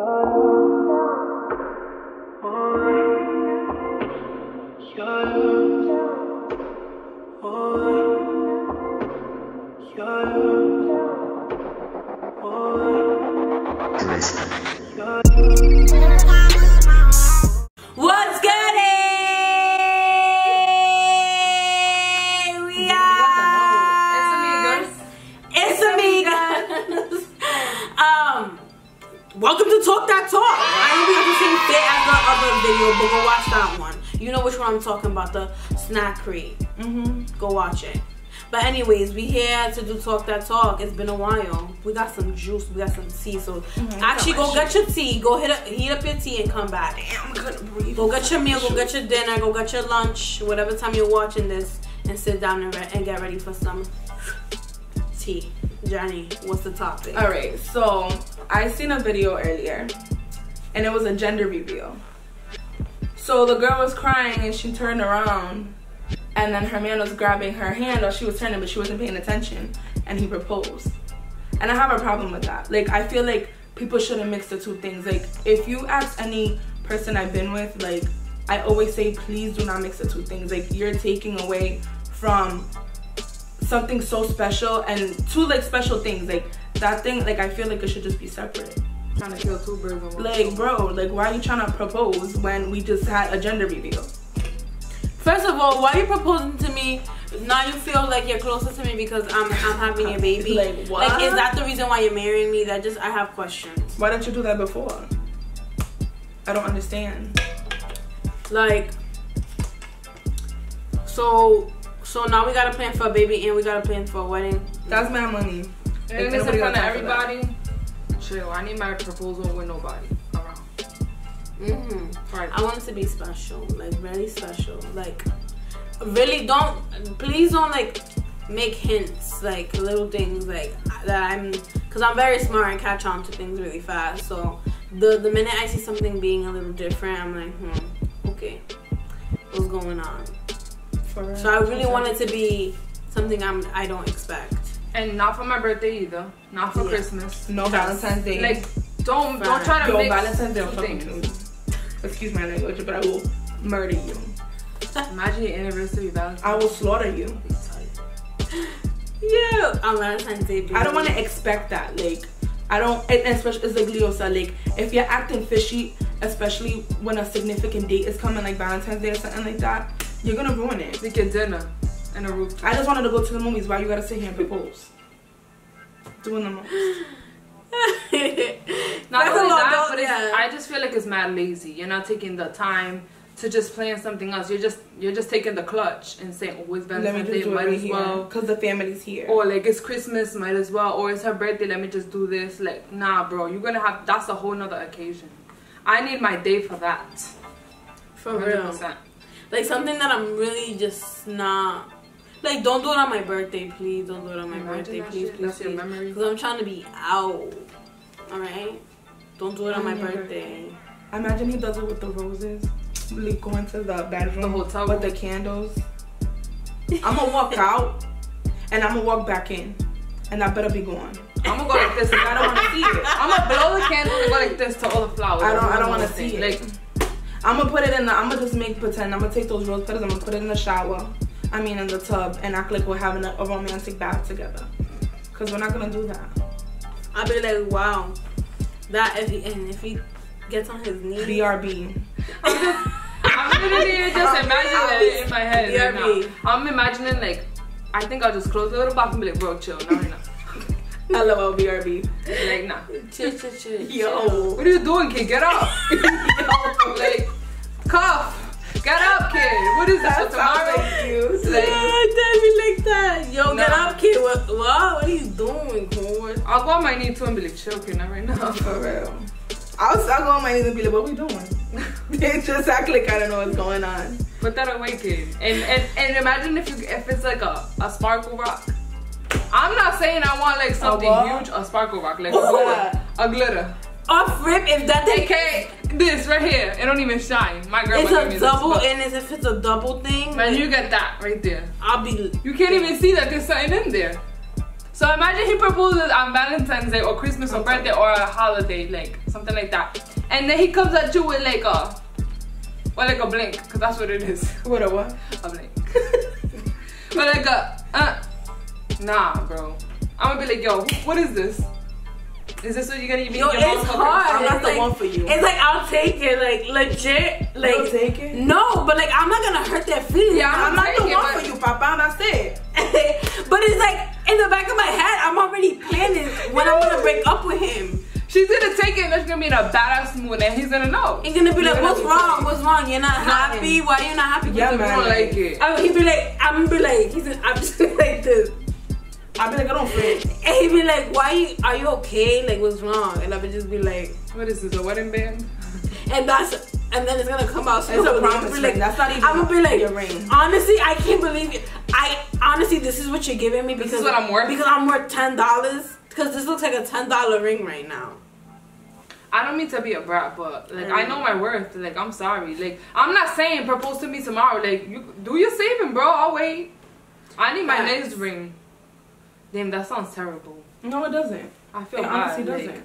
What's Talk That Talk. I don't be to sing fit as the other video, but go watch that one. You know which one I'm talking about, the snack crate. Mm-hmm. Go watch it. But anyways, we here to do Talk That Talk. It's been a while. We got some juice, we got some tea. So actually, go get your tea. Go hit up, heat up your tea and come back. Damn, I'm gonna breathe. Go get your meal. Go get your dinner. Go get your lunch. Whatever time you're watching this, and sit down and, re- and get ready for some tea. Johnny, what's the topic? All right, so I seen a video earlier, and it was a gender reveal. So the girl was crying, and she turned around, and then her man was grabbing her hand, or she was turning, but she wasn't paying attention, and he proposed. And I have a problem with that. Like, I feel like people shouldn't mix the two things. Like, if you ask any person I've been with, like, I always say, please do not mix the two things. Like, you're taking away from something so special and two like special things like that thing like i feel like it should just be separate Trying to kill two birds with one like bro like why are you trying to propose when we just had a gender reveal First of all, why are you proposing to me? Now you feel like you're closer to me because I'm I'm having a baby. Like, what? Like, is that the reason why you're marrying me? That just I have questions. why didn't you do that before i don't understand Like, so so now we gotta plan for a baby and we gotta plan for a wedding. that's my money And Like, it's nobody in front of for everybody. Chill. I need my proposal with nobody around. Mm-hmm. Right. I want it to be special, like very special. Like, really don't. Please don't like make hints, like little things, like that I'm, because I'm very smart and catch on to things really fast. So the the minute I see something being a little different, I'm like, hmm, okay, what's going on? For real. So I really want it to be something I'm I don't expect. And not for my birthday either. Not for Yeah. Christmas. no valentine's day Like, don't don't try to yo mix valentine's day two things. excuse my language but i will murder you Imagine your anniversary Valentine's. i will slaughter you Yeah, on Valentine's Day. I don't want to expect that. Like, I don't, and and especially it's like Leo said, like, if you're acting fishy, especially when a significant date is coming, like Valentine's Day or something like that, you're gonna ruin it. We get dinner and a rooftop. I just wanted to go to the movies. Why you gotta sit here and propose? Doing the most. Not of only that, but yeah. I just feel like it's mad lazy. You're not taking the time to just plan something else. You're just you're just taking the clutch and saying, "Oh, it's Valentine's Day, might as here, well." cause the family's here. Or like it's Christmas, might as well. Or it's her birthday, let me just do this. Like, nah, bro, you're gonna have that's a whole nother occasion. I need my day for that. For real. 100%. Like something that I'm really just not. Like, don't do it on my birthday, please. Don't do it on my Imagine birthday, please, shit. please, That's your memory. Because I'm trying to be out. Alright? Don't do it on my On your birthday. Imagine he does it with the roses. Really going to the bedroom The hotel with the candles. I'm gonna walk out and I'm gonna walk back in, and I better be gone. I'm gonna go like this. I don't want to see it. I'm gonna blow the candle and go like this to all the flowers. I don't. I don't want to see it. Like, I'm gonna put it in the. I'm gonna just make pretend. I'm gonna take those rose petals. I'm gonna put it in the shower. I mean, in the tub, and act like we're having a, a romantic bath together. Cause we're not gonna do that. I'll be like, wow. That, if he, and if he gets on his knees. BRB. I'm literally just imagining it in my head right BRB. now. I'm imagining like, I think I'll just close the little box and be like, bro, chill, no, right now. LOL BRB. Like, nah. Chill, chill, chill. Yo. What are you doing, kid? Get up. like, cuff. Get up, kid. What is That tomorrow? like you. Yeah, tell me like that. Yo, get up, kid. What, what? What are you doing, Corn? I'll go on my knee too and be like, chill, kid, not right now. For real. I'll, I'll go on my knees and be like, what we doing? they just act like I don't know what's going on. Put that away, kid. And and, and imagine if you if it's like a, a sparkle rock. I'm not saying I want like something what? huge, a sparkle rock, like a glitter. A glitter. Off rip, if that thing Okay, this right here, it don't even shine. My girl it's a this, double, and it's, if it's a double thing, Man, you get that right there. I'll be. You can't even see that there's something in there. So imagine he proposes on Valentine's Day or Christmas or birthday or a holiday, like something like that. And then he comes at you with like a, or like a blink, because that's what it is. What a what? A blink. but like a, uh, nah, bro. I'm gonna be like, yo, what is this? Is this what you're gonna give me? Yo, your it's motherfucker? hard. I'm not It's the like- one for you. It's like I'll take it, like legit, like You'll take it? No, but like I'm not gonna hurt that feeling. Yeah, I'm I'm not the it, one for you, Papa. That's it. but it's like in the back of my head, I'm already planning when I'm gonna break up with him. She's gonna take it and she's gonna be in a badass mood and he's gonna know. He's gonna be like, gonna "What's be wrong? fine. What's wrong? You're not Nothing. happy? Why are you not happy?" Yeah, You Because don't like it. I, he'd be like, "I'm gonna be like, he's I'm just like this." I'll be like, I don't fit. And he'd be like, "Why? Are you okay? Like, what's wrong?" And I would just be like, What is this, a wedding band? and that's, and then it's gonna come out. It's a slowly. promise I'll be ring. That's not even I'm gonna be like, your ring. honestly, I can't believe it. I honestly, this is what you're giving me because is what I'm worth? Because I'm worth ten dollars. Because this looks like a ten dollar ring right now. I don't mean to be a brat, but like I mm. know my worth. Like I'm sorry. Like I'm not saying propose to me tomorrow. Like you do your saving, bro. I'll wait. I need my Facts. next ring. Damn, that sounds terrible. No, it doesn't. I feel It bad. honestly like- doesn't.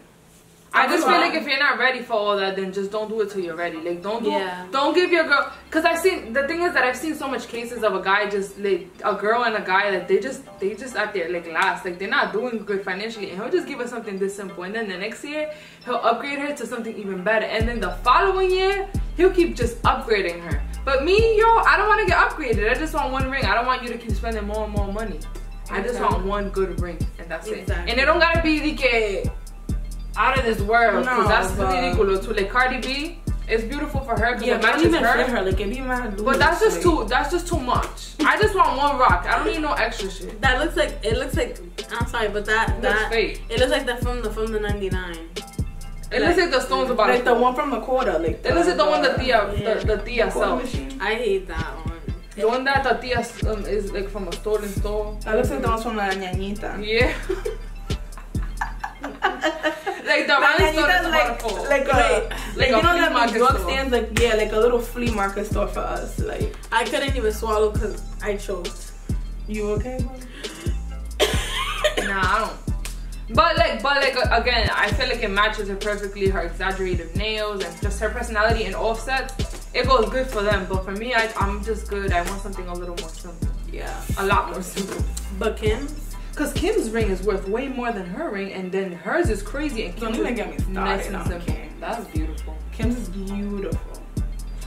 I just feel like if you're not ready for all that, then just don't do it till you're ready. Like don't do, Yeah. don't give your girl. Cause I've seen the thing is that I've seen so much cases of a guy just like a girl and a guy that they just they just out there like last like they're not doing good financially and he'll just give her something this simple and then the next year he'll upgrade her to something even better and then the following year he'll keep just upgrading her. But me, yo, I don't want to get upgraded. I just want one ring. I don't want you to keep spending more and more money. I just want one good ring and that's it. And it don't gotta be like out of this world because No, that's but- ridiculous too. Like Cardi B, it's beautiful for her because Yeah, it but don't matches even her. fit her. Like, if you mad, But that's just too. That's just too much. I just want one rock. I don't need no extra shit. That looks like it looks like. I'm sorry, but that It looks that fake. it looks like that from the from the '99. It looks like the stones about Like it. the one from the quarter. Like It looks like the one the Tia, Yeah. the, the Tia quarter sells. I hate that one. The one that the Tia um, is like from a stolen store. That looks like the ones from La Ñañita. Yeah. like the La Rolling Ñañita's is like, about like, a, Like like, a you know flea that market big drug store. stands, like yeah, like a little flea market store for us. Like, I couldn't even swallow because I choked. you okay? Nah, I don't. But like, but like again, I feel like it matches her perfectly. Her exaggerated nails and just her personality and offset, it goes good for them. But for me, I, I'm just good. I want something a little more simple, Yeah. a lot more simple. But Kim, Cause Kim's ring is worth way more than her ring, and then hers is crazy. And Don't Kim's even is get me started nice and on simple. Kim. That's beautiful. Kim's is beautiful.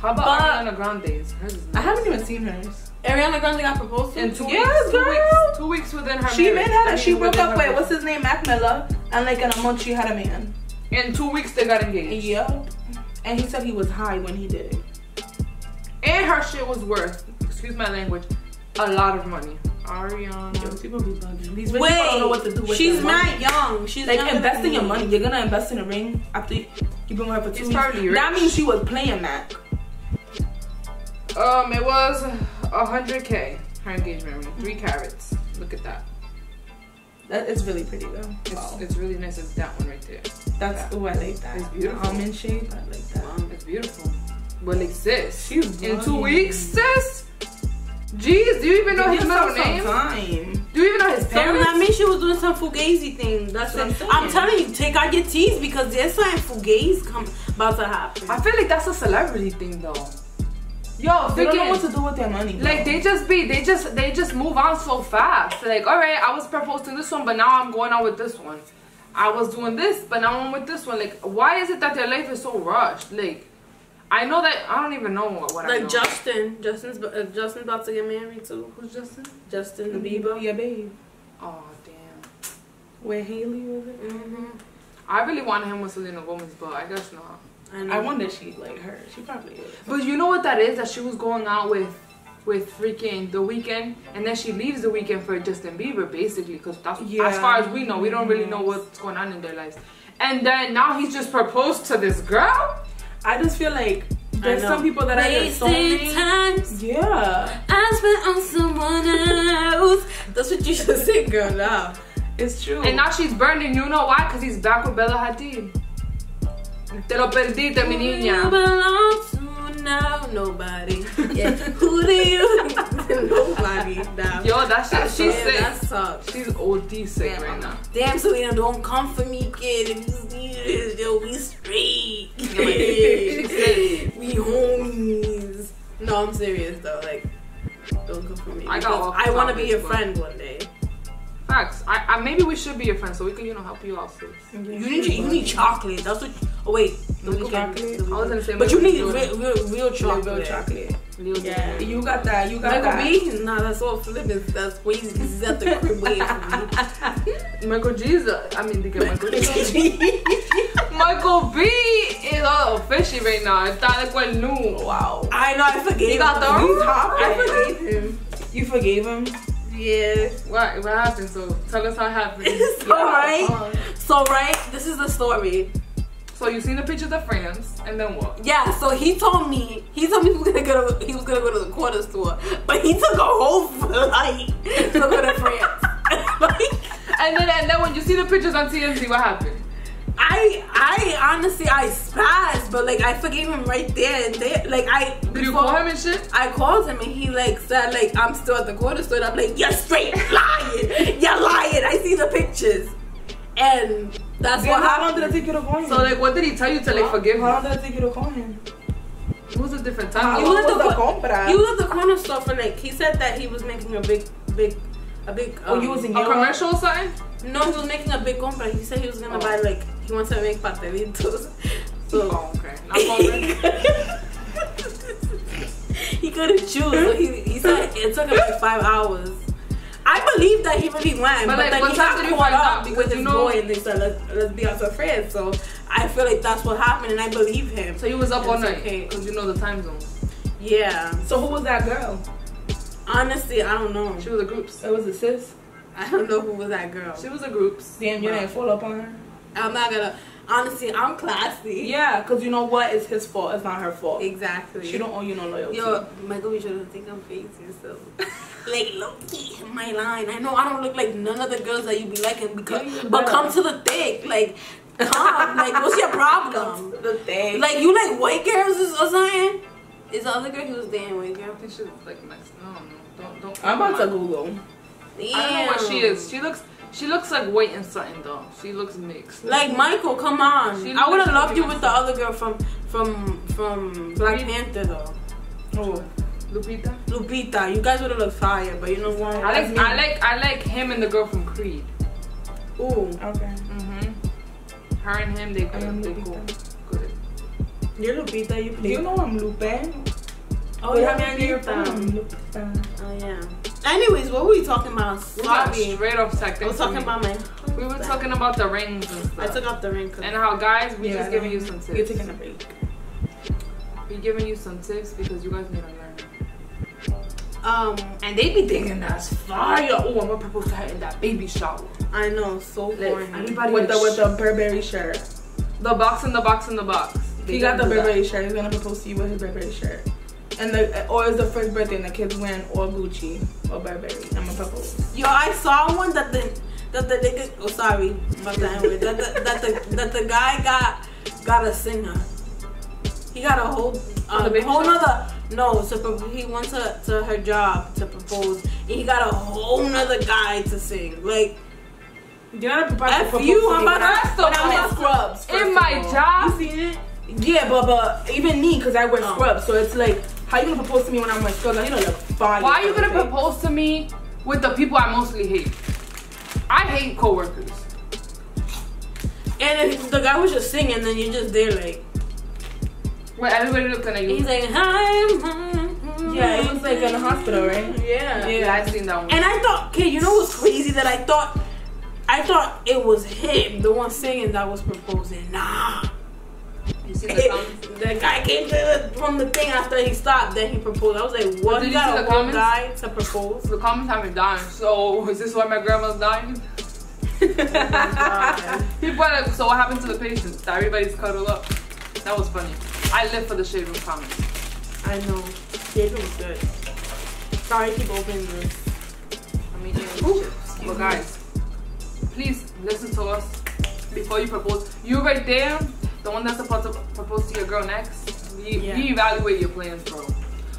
How about But- Ariana Grande's? Hers is I haven't even seen hers. Ariana Grande got proposed to. In two Yes, weeks, two girl. weeks, two weeks within her. She marriage. made had I a, mean, she broke up with what's his name, Mac Miller, and like in a month she had a man. In two weeks, they got engaged. Yeah. And he said he was high when he did it. And her shit was worth, excuse my language, a lot of money. Ariana. people be bugging. These rich Wait, people don't know what to do with she's their money. not young. She's Like younger invest than your money. You're gonna invest in a ring after you- you've been with her for two He's weeks. That means she was playing Mac. Um, it was a hundred k. Her engagement ring, three carats. Look at that. That is really pretty though. It's, Wow. it's really nice. It's that one right there. That's oh I like that. It's beautiful. Almond shape. I like that. It's beautiful. But like sis, She's in two weeks, sis. Jeez, do you even know Give his middle name? Time. Do you even know his parents? means she was doing some fugazi thing. That's That's what it. I'm I'm, telling you, take out your teeth because there's something fugazi come about to happen. I feel like that's a celebrity thing though. Yo, They don't know what to do with their money. bro. Like they just be, they just, they just move on so fast. Like, all right, I was proposed to this one, but now I'm going on with this one. I was doing this, but now I'm with this one. Like, why is it that their life is so rushed? Like, I know that I don't even know what, what I know. Like Justin, Justin's uh, Justin's about to get married too. Who's Justin? Justin Bieber. Yeah, babe. Oh damn. Where Hailey was it? hmm I really wanted him with Selena Gomez, but I guess not. And I wonder if she's like her. She probably is. But you know what that is? That she was going out with with freaking the Weeknd, and then she leaves the Weeknd for Justin Bieber, basically, because that's Yeah. as far as we know, we don't really know what's going on in their lives. And then now he's just proposed to this girl. I just feel like there's some people that are just so Wasted mean. times Yeah, I spent on someone else. That's what you should say, girl. Now. it's true. And now she's burning. You know why? Because he's back with Bella Hadid. Te lo perdiste, mi Who you niña. belong to now? Nobody. Yeah. Who do you? telling nobody. That. Yo, that shit, she's Yeah, sick. That sucks. She's OD sick Damn, right now. Damn, Selena, don't come for me, kid. If you see this, yo, we straight. we homies. No, I'm serious though. Like, don't come for me. I got because I want to be your friend one day. Facts. I, I maybe we should be your friends so we can you know help you out. Sis. You need you need chocolate. That's what. Oh wait, the Milk Weeknd. chocolate? the I was gonna say, But you need real, real, real chocolate. Real chocolate. Lil Yeah. You got that. You got Michael that. B? Nah, that's all flipping. That's crazy because he's at the crib waiting for me. Michael G's. uh, I mean, they get Michael G. Michael B is all fishy right now. Está de cuerno. Wow. I know, I forgave He got him. the- You top I forgave him. You forgave him? Yeah. What what happened? So tell us how it happened. so, right? So, right? This is the story. So you seen the pictures of friends, and then what? Yeah, so he told me, he told me he was gonna go to, he was gonna go to the corner store, but he took a whole flight to go to France. like, And then and then when you see the pictures on TMZ, what happened? I, I honestly, I spazzed, but like, I forgave him right there and there. Like, I, Did you call him and shit? I called him and he like said like I'm still at the corner store. And I'm like, you're straight lying. You're lying. I see the pictures, and that's Then what how long happened. did it take you to call him? So like, what did he tell you to like forgive How long him? did it take you to call him? It was a different time. He long was was at the the co- compra? He was at the corner store for like he said that he was making a big, big, a big. Oh, Um, you was in A commercial or something? No, he was making a big compra. He said he was gonna Oh. buy like he wants to make pastelitos. So Oh, okay. Not for he couldn't choose. So he, he said it took him like five hours. I believe that he really went, But, but, like, then he time got did you caught up? Because with you his know- boy, and they said let's, let's be out friends. So I feel like that's what happened, and I believe him. So you was up all It's night okay. because you know the time zone. Yeah, So who was that girl? honestly, I don't know. She was a groups. It was a sis. I don't know who was that girl. She was a groups. Damn, you didn't follow up on her. I'm not gonna. Honestly, I'm classy. Yeah, cause you know what? It's his fault. It's not her fault. exactly. She don't owe you no loyalty. Yo, Michael, you shouldn't think I'm crazy. So, like, low key, my line. I know I don't look like none of the girls that you be liking, because, Yeah, but come to the thick. Like, come. like, what's your problem? the thing. Like, you like white girls or something? Is the other girl he was dating white girl? I think she was like next. I don't know. Don't don't. I'm about to Google. Damn. I don't know what she is. She looks. She looks like white and something though. She looks mixed. Like Michael, come on. She I would have loved you with the other girl from from from Black Panther though. Oh, Lupita. Lupita, you guys would have looked fire, but you know what? I like. I like. I like him and the girl from Creed. Ooh, okay. Mhm. Her and him, they I am good. They cool. Good. you're Lupita. You play. You know I'm Lupe. oh But yeah, I'm man, you're Lupita. from. Lupita. Oh yeah. Anyways, what were we talking about? We Sorry. straight off tech. I was talking about my. We were talking about the rings and I took off the ring. and how guys, we Yeah, just giving you some tips. You're taking a break. We giving you some tips because you guys need to learn. um, And they be thinking that's fire. Oh, I'm gonna propose to her in that baby shower. I know, so Like, corny. With the with the Burberry shirt. The box in the box in the box. They He got the don't that. Burberry shirt. He's gonna propose to you with his Burberry shirt. And the or it's the first birthday and the kids wearing or Gucci or Burberry. I'm gonna propose. Yo, I saw one that the that the nigga. Oh, sorry about the N-word. that the that the that the guy got got a singer. He got a whole On the um, baby whole shower? nother. No, so he went to, to her job to propose. And he got a whole nother guy to sing. Like, You're not prepared F to propose you, to I'm me about when I- to- when I'm in scrubs. In my job. you seen it? Yeah, but but even me, cause I wear Oh. scrubs, so it's like, how are you gonna propose to me when I'm wearing scrubs? I need to look fire. Why are you gonna the propose to me with the people I mostly hate? I hate coworkers. And if the guy was just singing, then you're just there like. Where everybody looking at you. He's like, hi. Mm, mm, yeah, it was like in the hospital, right? Yeah. yeah, I've seen that one. And I thought, okay, you know what's crazy that I thought, I thought it was him, the one singing that was proposing. Nah, you seen the the guy came to the, from the thing after he stopped, then he proposed. I was like, what? Did You you got a the whole comments? guy to propose? The comments have me dying. So is this why my grandma's dying? God. People are like, so what happened to the patients? Everybody's cuddled up. That was funny. I live for the shade room comments. I know. David was good. Sorry, keep opening this. I mean, eating chips. But guys, please listen to us before you propose. You right there, the one that's supposed to propose to your girl next. Re- Yeah. Reevaluate your plans, bro.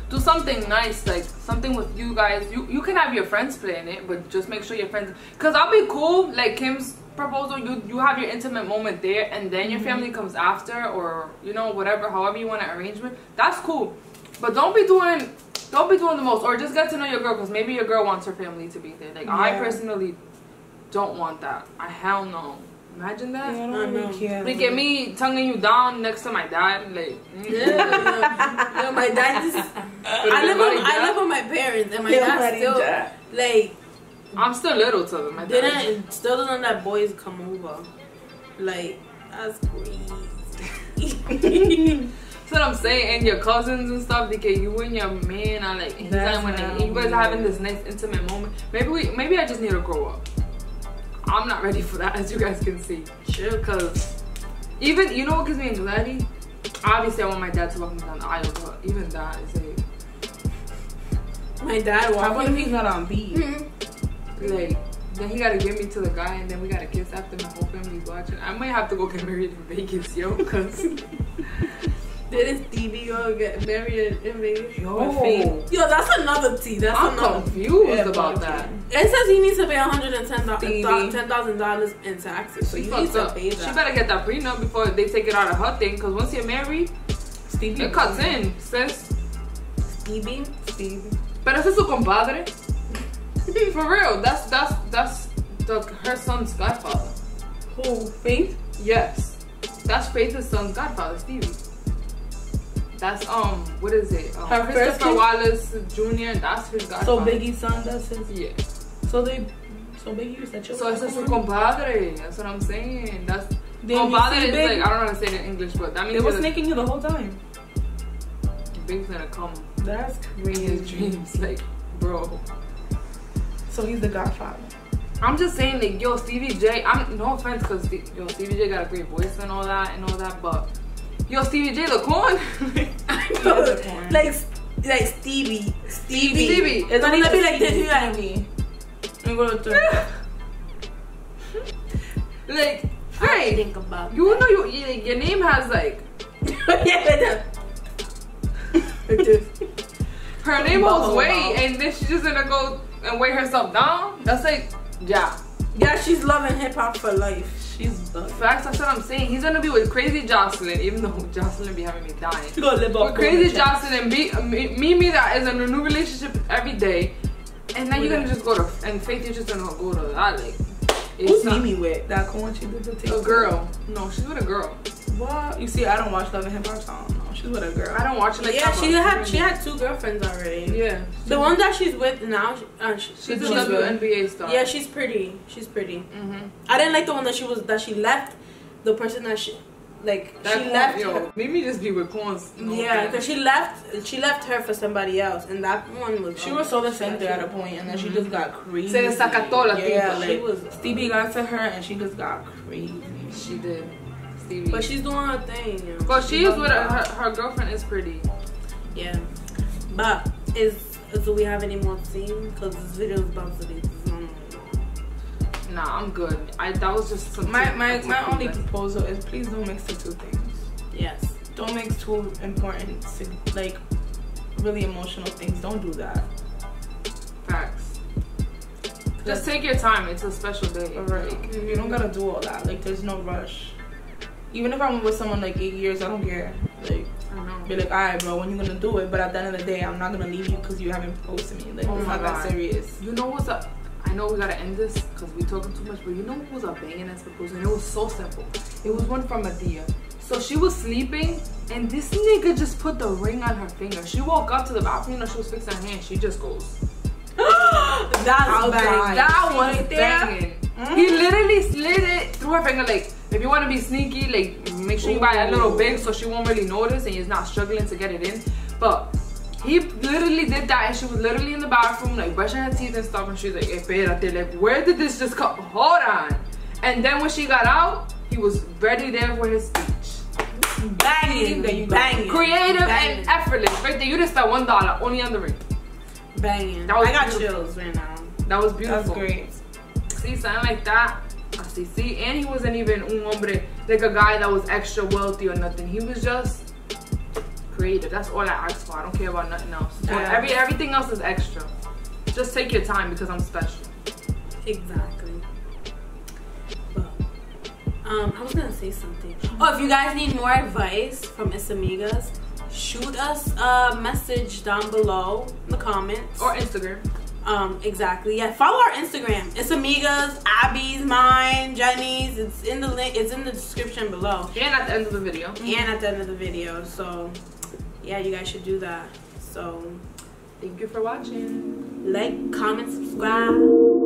do something nice, like something with you guys. You you can have your friends play in it, but just make sure your friends. Cause I'll be cool. Like Kim's proposal, you you have your intimate moment there, and then your mm-hmm. family comes after, or you know whatever, however you want to arrange it. That's cool, but don't be doing. Don't be doing the most, or just get to know your girl, cause maybe your girl wants her family to be there. Like I personally don't want that. I hell no. Imagine that. Yeah, I I don't know. really care. Look at me tonguing you down next to my dad, like. Yeah, yeah. Yeah, my dad just. I live with I live with my parents, and my Yeah, dad Maria. still like I'm still little to them. My dad. didn't still doesn't let boys come over. Like that's crazy. That's what I'm saying. And your cousins and stuff, because you and your man are like, he's That's not when not you guys are having this nice intimate moment. Maybe we, maybe I just need to grow up. I'm not ready for that, as you guys can see. Sure. Cause even you know what gives me anxiety? Obviously, I want my dad to walk me down the aisle, but even that is a My dad How about if he's not on beat? like. Then he gotta get me to the guy, and then we gotta kiss after my whole family's watching. I might have to go get married in Vegas, yo, cause Didn't Stevie go get married in Vegas? yo, Yo, that's another T. That's I'm another. confused Yeah, about that. It says he needs to pay one hundred and ten thousand dollars in taxes. So She you need to up. pay She better get that prenup before they take it out of her thing. Cause once you're married, Stevie. it cuts in, sis. Stevie. Stevie. Pero ese es su compadre. For real, that's that's that's the, her son's godfather. Who? Faith? Yes, that's Faith's son's godfather, Stevie. That's um, what is it? Um, Her first Christopher? Wallace Jr. That's his godfather. So Biggie's son does his. Yeah. So they. So Biggie used to chill. So es su compadre. That's what I'm saying. That's Then compadre is Big- like I don't know how to say it in English, but that They means was that snaking you the whole time. Big's gonna come That's bring his dreams, like, bro. So he's the Godfather. I'm just saying, like, yo, Stevie J. I'm no offense, cause yo, Stevie J got a great voice and all that and all that, but yo, Stevie J, look on. I know. know. Like like Stevie. Stevie. Stevie. It's not gonna be like this. You like Stevie. Let me go to the like, I hey, think about you know, you, you your name has like yeah, like this. her name holds Wow. weight, and then she's just gonna go and weigh herself down. That's like, yeah. Yeah, she's loving hip hop for life. She's done. Facts. That's what I'm saying. He's gonna be with Crazy Jocelyn, even though Jocelyn be having me dying. She gonna live With. Crazy Jocelyn and be, uh, me, me, me that is in a new relationship every day, and then you're gonna just go to and Faith, you're just gonna go to that like. Who's It's not, Mimi with? That one she did the a girl. No, she's with a girl. What? You see, I don't watch Love and Hip Hop, so I don't know. She's with a girl. I don't watch it like yeah, that, she but- had she had two girlfriends already. Yeah. The one that she's with now, she- uh, she, She's She's a good. WNBA star. yeah, she's pretty. She's pretty. Mm-hmm. I didn't like the one that she was that she left. The person that she like That she corn- left. Yo, her- made me just be with corns. No yeah, because she left. She left her for somebody else, and that one was. She was so defended at a point, and then she just got crazy. Se desacató la yeah, tipa. She like, was. Stevie got to her, and she just got crazy. She did. Stevie. But she's doing her thing. You know? But she's with her, her, her girlfriend is pretty. Yeah. But is do we have any more to see? Because this video is about to be. Nah, I'm good. I that was just some My my my only proposal is please don't mix the two things. Yes. Don't mix two important, like, really emotional things. Don't do that. facts. Just take your time. It's a special day. Right. Mm-hmm. You don't gotta do all that. Like, there's no rush. Even if I'm with someone like eight years, I don't care. Like, I don't know. be like, alright, bro, when you gonna do it? But at the end of the day, I'm not gonna leave you because you haven't proposed to me. Like, Oh it's not God. that serious. You know what's up? I know we gotta end this because we talking too much, but you know what was a banging ass proposal? And it was so simple. It was one from Madea. So she was sleeping, and this nigga just put the ring on her finger. She woke up to the bathroom, you know, she was fixing her hand. She just goes. That's bang. That was right there? banging. He mm-hmm. literally slid it through her finger. Like, if you want to be sneaky, like, make sure you buy a little big so she won't really notice and you're not struggling to get it in. But he literally did that, and she was literally in the bathroom, like, brushing her teeth and stuff. And she's like, espérate, like, where did this just come? Hold on. And then when she got out, he was ready there for his speech. Banging. There you go. Banging. Creative Banging. and effortless. Right there, you just spent one dollar only on the ring. Banging. That was I got beautiful. chills right now. That was beautiful. great. See, something like that. See, and he wasn't even un hombre, like a guy that was extra wealthy or nothing. He was just creative. That's all I ask for. I don't care about nothing else. Yeah. every everything else is extra. Just take your time because I'm special. Exactly. Um, I was gonna say something. Oh, if you guys need more advice from IssaMigas, shoot us a message down below in the comments. Or Instagram. Um, exactly. Yeah, follow our Instagram. It's Amigas, Abby's, mine, Jenny's. It's in the link. It's in the description below And at the end of the video. and at the end of the video. So, yeah, you guys should do that. So, Thank you for watching. like, comment, subscribe.